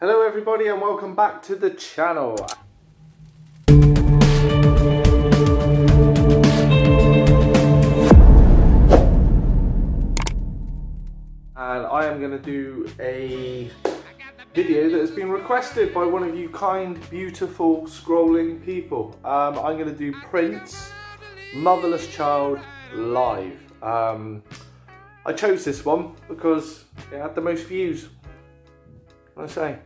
Hello everybody and welcome back to the channel. And I am going to do a video that has been requested by one of you kind, beautiful, scrolling people. Um, I'm going to do Prince, Motherless Child, live. Um, I chose this one because it had the most views. I say.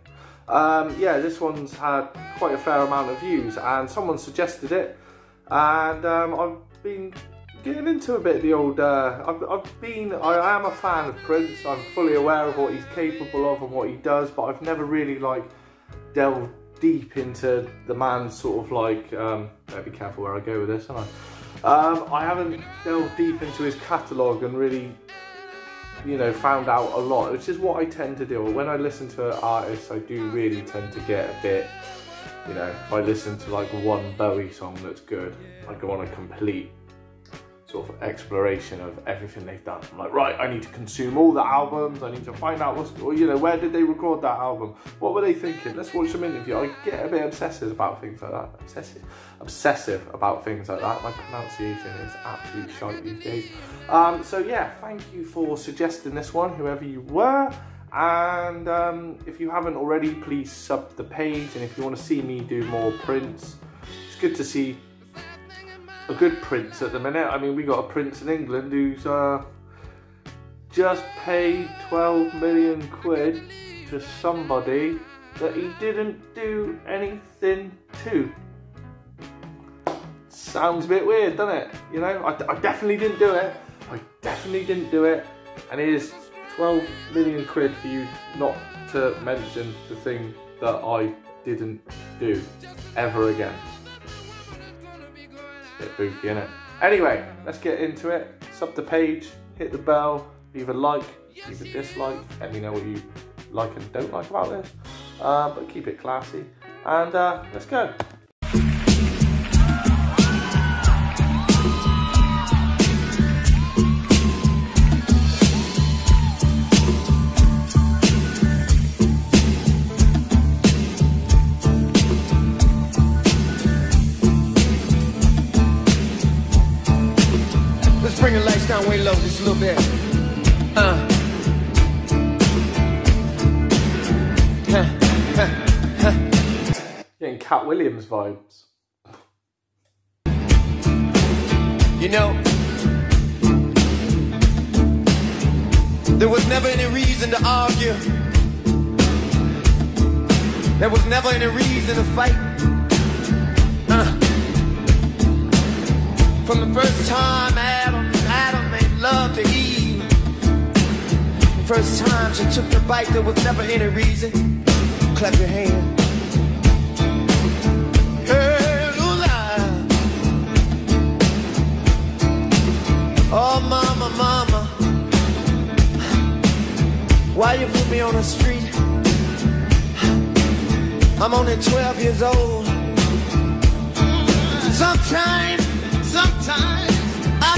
Um, yeah, this one's had quite a fair amount of views, and someone suggested it, and um, I've been getting into a bit of the old. Uh, I've, I've been. I am a fan of Prince. I'm fully aware of what he's capable of and what he does, but I've never really like delved deep into the man's sort of like. Um, better be careful where I go with this, aren't I? Um, I haven't delved deep into his catalogue and really you know, found out a lot, which is what I tend to do. When I listen to artists, I do really tend to get a bit, you know, if I listen to like one Bowie song that's good, I go on a complete sort of exploration of everything they've done. I'm like, right, I need to consume all the albums. I need to find out what's, or, you know, where did they record that album? What were they thinking? Let's watch some interview. I get a bit obsessive about things like that. Obsessive, obsessive about things like that. My pronunciation is absolute shite these days. Um, so yeah, thank you for suggesting this one, whoever you were. And um, if you haven't already, please sub the page. And if you want to see me do more Prince, it's good to see a good prince at the minute. I mean, we got a prince in England who's uh, just paid 12 million quid to somebody that he didn't do anything to. Sounds a bit weird, doesn't it? You know, I, I definitely didn't do it. I definitely didn't do it. And here's 12 million quid for you not to mention the thing that I didn't do ever again bit innit? Anyway, let's get into it. Sub the page, hit the bell, leave a like, leave a dislike, let me know what you like and don't like about this. Uh, but keep it classy. And uh, let's go. Williams vibes. You know, there was never any reason to argue. There was never any reason to fight. From the first time Adam, Adam made love to Eve. First time she took the bite, there was never any reason. Clap your hand. Oh, mama, mama. Why you put me on the street? I'm only 12 years old. Sometimes Sometimes I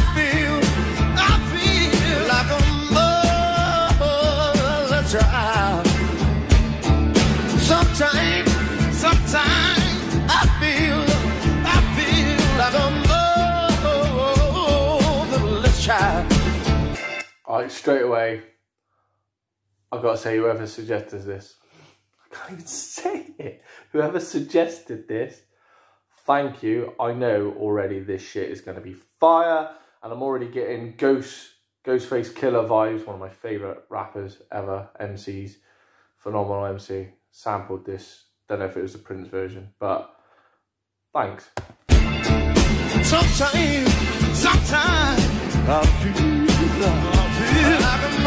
Alright, straight away, I've got to say, whoever suggested this, I can't even say it. Whoever suggested this, thank you. I know already this shit is going to be fire, and I'm already getting Ghost Ghostface Killah vibes. One of my favorite rappers ever, MCs, phenomenal MC. Sampled this. Don't know if it was the Prince version, but thanks. Sometimes, sometimes I feel, I feel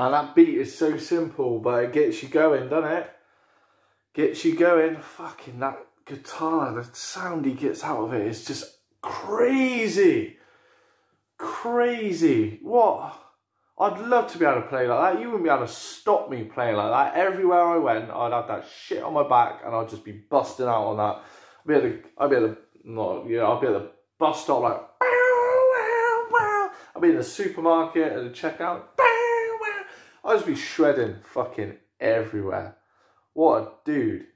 Man, that beat is so simple, but it gets you going, doesn't it? Gets you going. Fucking that guitar, the sound he gets out of it is just crazy. Crazy. What? I'd love to be able to play like that. You wouldn't be able to stop me playing like that. Everywhere I went, I'd have that shit on my back and I'd just be busting out on that. I'd be at the, I'd be at the, not, know, I'd be at the bus stop like, I'd be in the supermarket at the checkout. I'd just be shredding fucking everywhere. What a dude.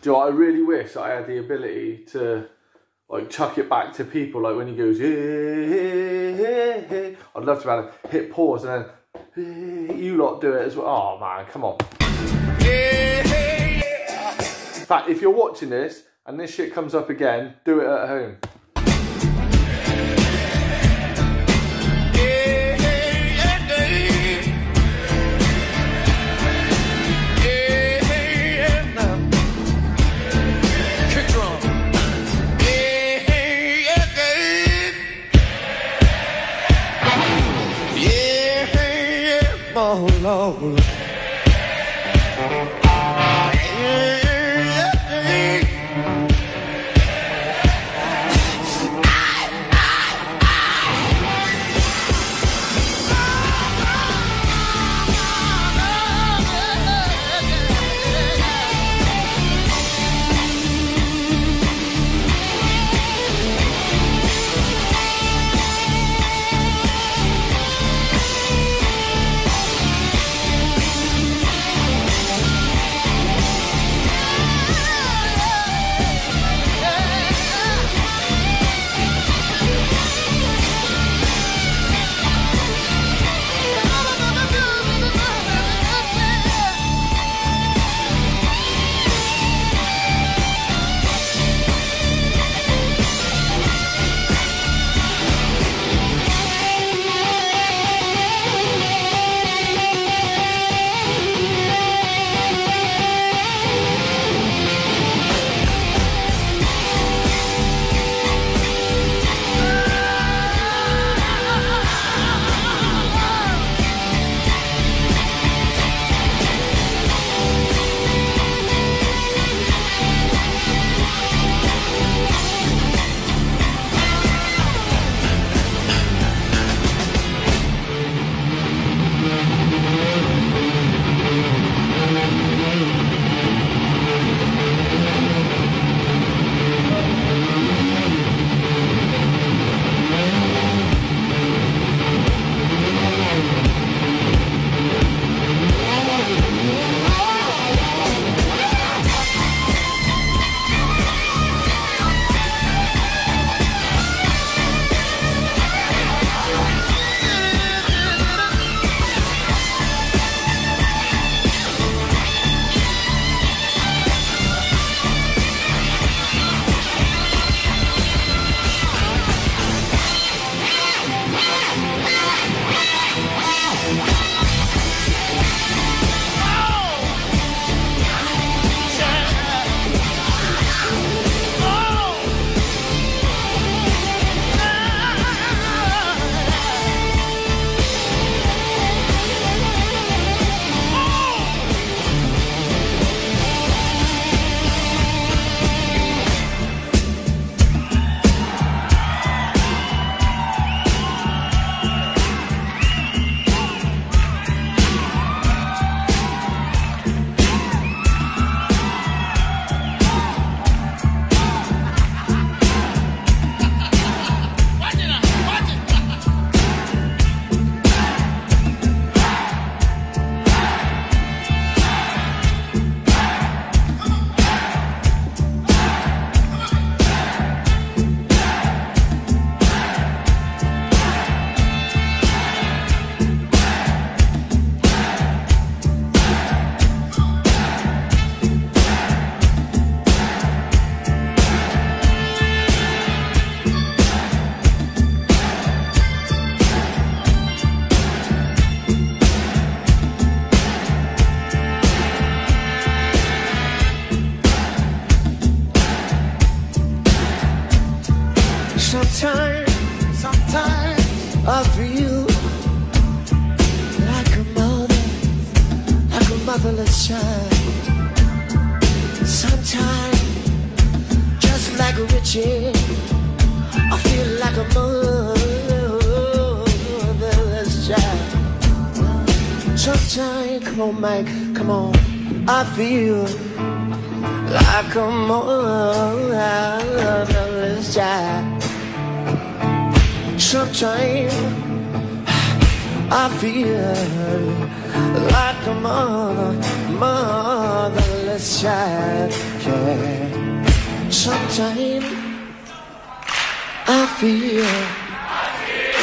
Do you know, I really wish I had the ability to like chuck it back to people like when he goes hey, hey, hey. I'd love to able to hit pause and then hey, you lot do it as well. Oh man, come on. Hey, hey, yeah. In fact, if you're watching this and this shit comes up again, do it at home. Hey, hey, a child. Sometimes, just like a Richie, I feel like a motherless child. Sometimes, come on, Mike, come on, I feel like a motherless child. Sometimes I feel like a mother, motherless child. Sometimes I feel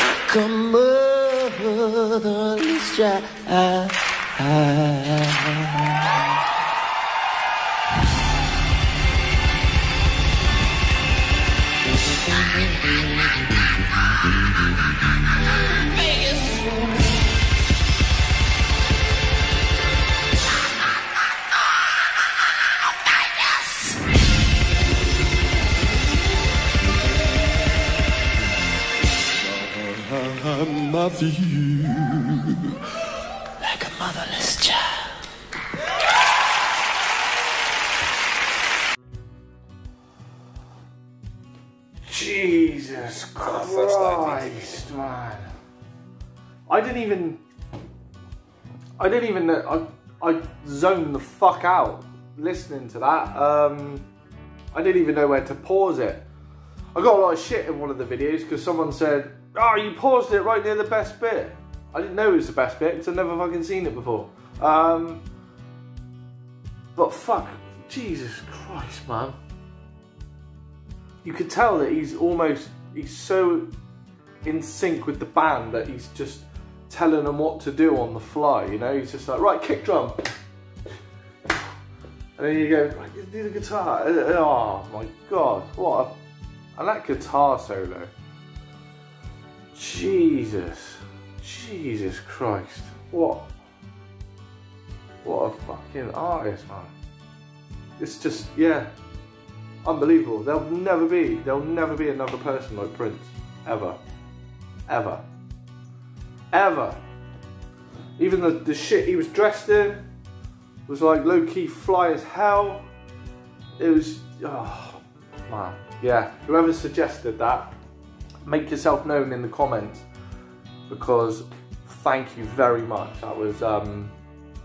like a motherless child. Jesus Christ, man. I didn't even. I didn't even. I, I zoned the fuck out listening to that. Um, I didn't even know where to pause it. I got a lot of shit in one of the videos because someone said, Oh, you paused it right near the best bit. I didn't know it was the best bit because I've never fucking seen it before. Um, but fuck, Jesus Christ, man you could tell that he's almost he's so in sync with the band that he's just telling them what to do on the fly you know? He's just like right kick drum. And then you go right, do the guitar. Oh my god what a and that guitar solo. Jesus jesus christ what what a fucking artist man. It's just yeah unbelievable. There'll never be, there'll never be another person like Prince. Ever. Ever. Ever. Even the, the shit he was dressed in was like low key fly as hell. It was, oh, man. Yeah, whoever suggested that, make yourself known in the comments because thank you very much. That was, um,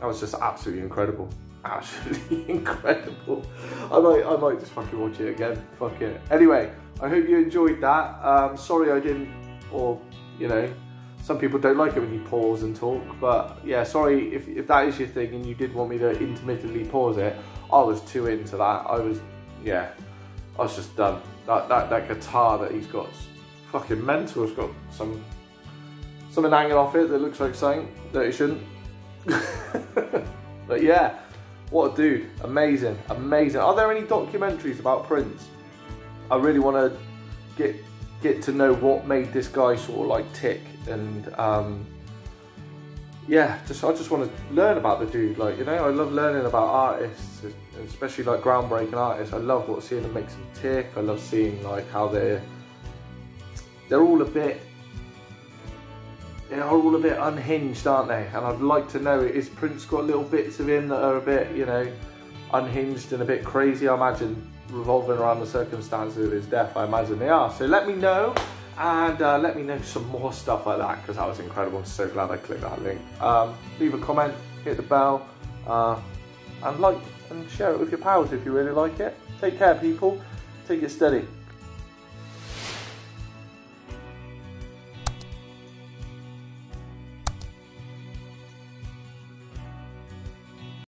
that was just absolutely incredible absolutely incredible. I might, I might just fucking watch it again. Fuck it. Anyway, I hope you enjoyed that. Um, sorry I didn't, or you know, some people don't like it when you pause and talk. But yeah, sorry if, if that is your thing and you did want me to intermittently pause it. I was too into that. I was, yeah, I was just done. That that that guitar that he's got, fucking mental. It's got some something hanging off it that looks like something that it shouldn't. but yeah. What a dude. Amazing. Amazing. Are there any documentaries about Prince? I really want to get get to know what made this guy sort of like tick and um, yeah, just I just want to learn about the dude. Like you know, I love learning about artists, especially like groundbreaking artists. I love what seeing them makes them tick. I love seeing like how they're they're all a bit they're all a bit unhinged, aren't they? And I'd like to know is Prince got little bits of him that are a bit, you know, unhinged and a bit crazy? I imagine revolving around the circumstances of his death. I imagine they are. So let me know and uh, let me know some more stuff like that because that was incredible. I'm so glad I clicked that link. Um, leave a comment, hit the bell, uh, and like and share it with your pals if you really like it. Take care, people. Take it steady.